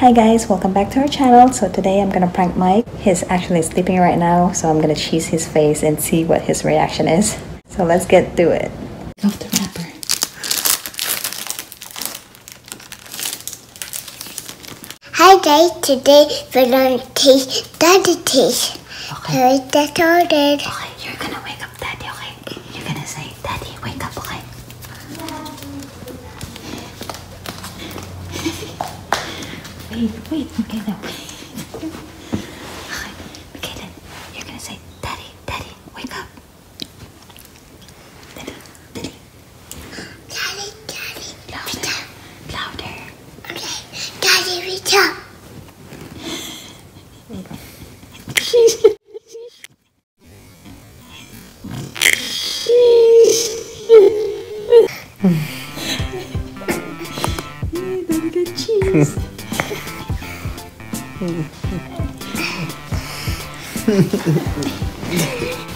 Hi guys, welcome back to our channel. So today I'm gonna prank Mike. He's actually sleeping right now, so I'm gonna cheese his face and see what his reaction is. So let's get to it. Off the wrapper. Hi guys, today we're gonna taste daddy taste. Okay. Okay, get started. Okay, you're gonna wake up daddy, okay? You're gonna say, Daddy, wake up, okay? Wait, wait, Michaela, wait. okay, Michaela, you're gonna say, Daddy, Daddy, wake up. Daddy, Daddy, Daddy, daddy, louder, louder. okay. Daddy, reach up. Don't get cheese. フフフフ。